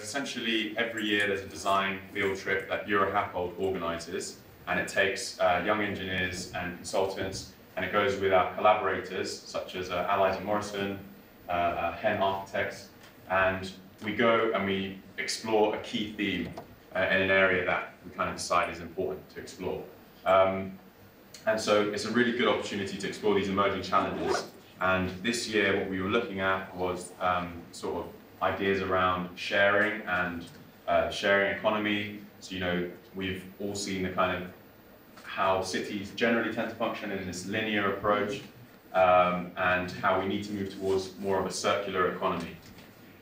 it's essentially every year there's a design field trip that BuroHappold organises, and it takes uh, young engineers and consultants, and it goes with our collaborators such as uh, Allies and Morrison, uh, uh, Hen Architects, and we go and we explore a key theme uh, in an area that we kind of decide is important to explore. Um, and so it's a really good opportunity to explore these emerging challenges. And this year, what we were looking at was um, sort of ideas around sharing and uh, sharing economy. So, you know, we've all seen the kind of how cities generally tend to function in this linear approach um, and how we need to move towards more of a circular economy.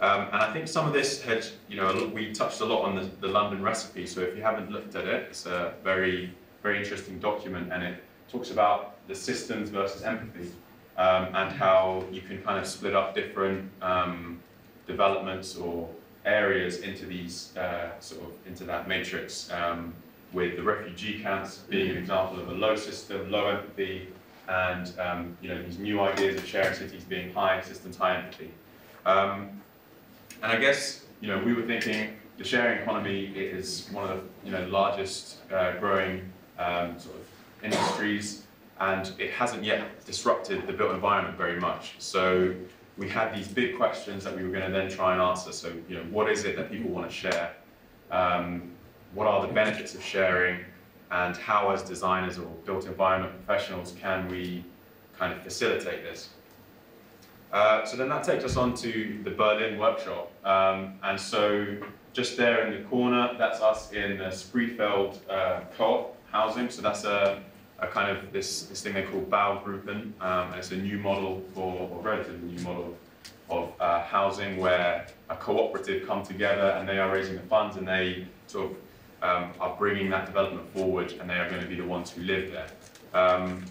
Um, and I think some of this had, you know, we touched a lot on the, the London recipe. So if you haven't looked at it, it's a very, very interesting document and it talks about the systems versus empathy um, and how you can kind of split up different um, developments or areas into these uh, sort of into that matrix um, with the refugee camps being an example of a low system, low empathy, and um, you know these new ideas of sharing cities being high systems, high empathy. Um, and I guess you know we were thinking the sharing economy is one of the you know largest uh, growing um, sort of industries and it hasn't yet disrupted the built environment very much. So we had these big questions that we were going to then try and answer. So, you know, what is it that people want to share? Um, what are the benefits of sharing? And how, as designers or built environment professionals, can we kind of facilitate this? Uh, so then that takes us on to the Berlin workshop. Um, and so just there in the corner, that's us in the Spreefeld uh, co-op housing. So that's a a kind of this, this thing they call Baugruppen. Um, it's a new model for, or relatively new model of uh, housing where a cooperative come together and they are raising the funds and they sort of um, are bringing that development forward and they are going to be the ones who live there. Um,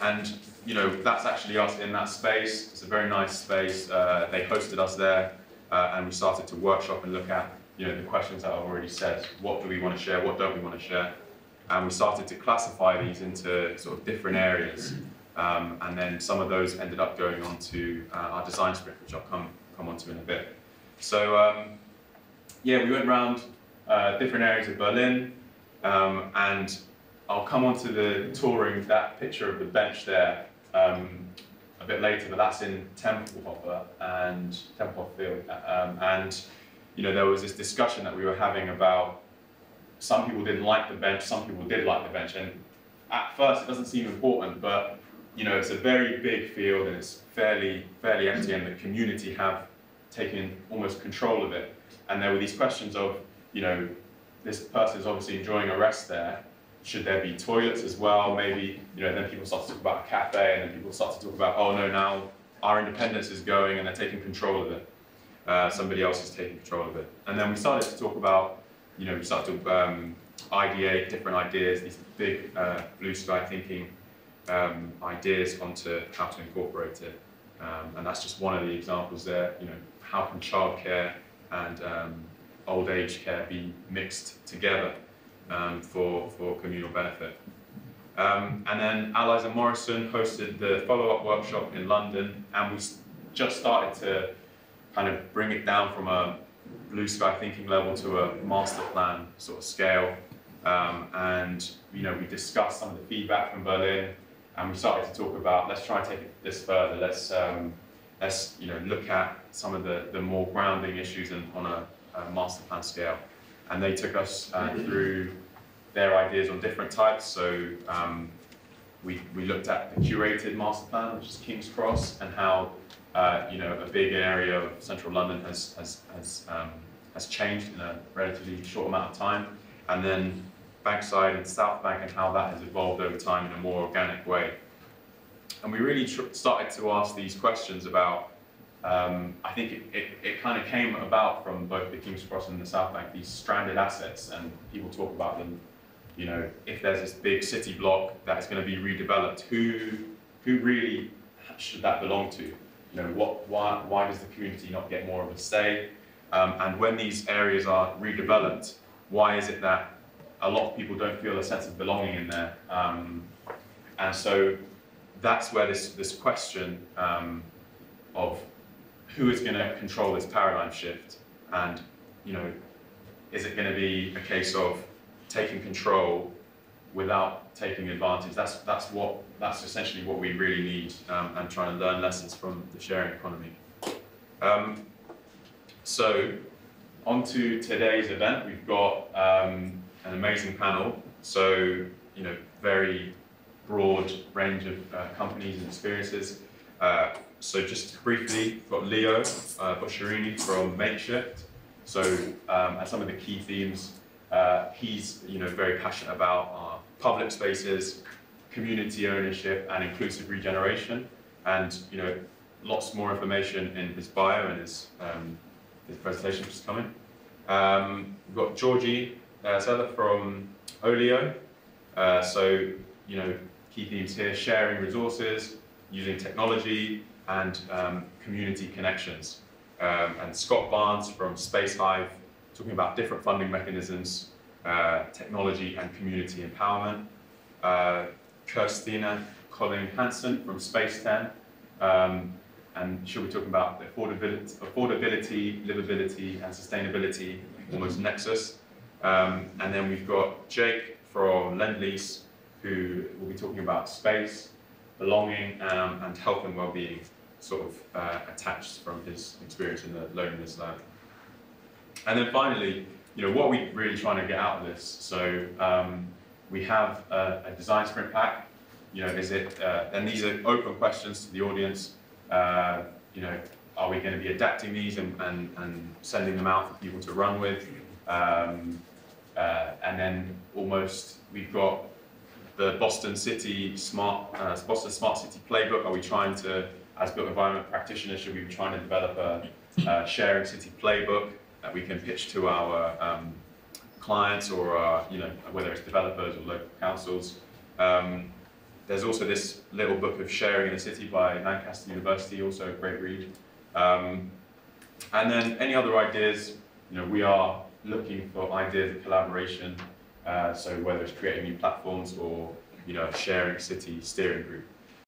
and you know that's actually us in that space. It's a very nice space. Uh, they hosted us there, uh, and we started to workshop and look at you know the questions that I've already said. What do we want to share? What don't we want to share? And we started to classify these into sort of different areas. Um, and then some of those ended up going on to uh, our design sprint, which I'll come, come on to in a bit. So um, yeah, we went around uh, different areas of Berlin, um, and I'll come on to the touring, that picture of the bench there um, a bit later, but that's in Tempelhofer and Tempelhofer Field. Um, and you know, there was this discussion that we were having about some people didn't like the bench, some people did like the bench, and at first it doesn't seem important, but you know it's a very big field and it's fairly fairly empty, and the community have taken almost control of it. And there were these questions of, you know, this person is obviously enjoying a rest there. Should there be toilets as well? Maybe, you know, then people start to talk about a cafe, and then people start to talk about, oh no, now our independence is going and they're taking control of it. Uh, somebody else is taking control of it. And then we started to talk about you know, start to um, ideate different ideas, these big uh, blue sky thinking um, ideas onto how to incorporate it. Um, and that's just one of the examples there. You know, how can childcare and um, old age care be mixed together um, for, for communal benefit? Um, and then Allies and Morrison hosted the follow-up workshop in London, and we just started to kind of bring it down from a blue sky thinking level to a master plan sort of scale. Um, and you know, we discussed some of the feedback from Berlin, and we started to talk about let's try and take this further. Let's um, let's you know look at some of the, the more grounding issues in, on a, a master plan scale. And they took us uh, through their ideas on different types. So um, we, we looked at the curated master plan, which is King's Cross, and how uh, you know, a big area of central London has, has, has, um, has changed in a relatively short amount of time. And then Bankside and South Bank and how that has evolved over time in a more organic way. And we really started to ask these questions about, um, I think it, it, it kind of came about from both the King's Cross and the South Bank, these stranded assets, and people talk about them, you know, if there's this big city block that is going to be redeveloped, who, who really should that belong to? You know, what, why, why does the community not get more of a say? Um, and when these areas are redeveloped, why is it that a lot of people don't feel a sense of belonging in there? Um, and so that's where this, this question um, of who is going to control this paradigm shift and you know, is it going to be a case of taking control without taking advantage? That's that's what that's essentially what we really need, um, and trying to learn lessons from the sharing economy. Um, so, on to today's event. We've got um, an amazing panel. So, you know, very broad range of uh, companies and experiences. Uh, so just briefly, we've got Leo uh, Bosciarini from Makeshift. So um, as some of the key themes, uh, he's you know very passionate about public spaces, community ownership, and inclusive regeneration. And you know, lots more information in his bio and his um, his presentation just coming. Um, we've got Georgie uh, Zeller from Olio. Uh, so you know, key themes here: sharing resources, using technology, and um, community connections. Um, and Scott Barnes from Space Hive, talking about different funding mechanisms, uh, technology and community empowerment. Uh, Kirstina Colling Hansen from Space 10, um, and she'll be talking about affordability, affordability, livability, and sustainability, almost nexus. Um, and then we've got Jake from Lendlease, who will be talking about space, belonging, um, and health and well-being sort of uh, attached from his experience in the loneliness lab. And then finally, you know, what are we really trying to get out of this? So um, we have a, a, design sprint pack. You know, is it, uh, and these are open questions to the audience. Uh, you know, are we going to be adapting these and, and, and sending them out for people to run with? Um, uh, and then almost we've got the Boston City Smart uh, Boston Smart City Playbook. Are we trying to as built environment practitioners, should we be trying to develop a, a sharing city playbook that we can pitch to our um, clients or uh, you know whether it's developers or local councils. Um, there's also this little book of Sharing in a City by Lancaster University, also a great read. Um, and then any other ideas, you know, we are looking for ideas of collaboration. Uh, so whether it's creating new platforms or, you know, sharing city steering group.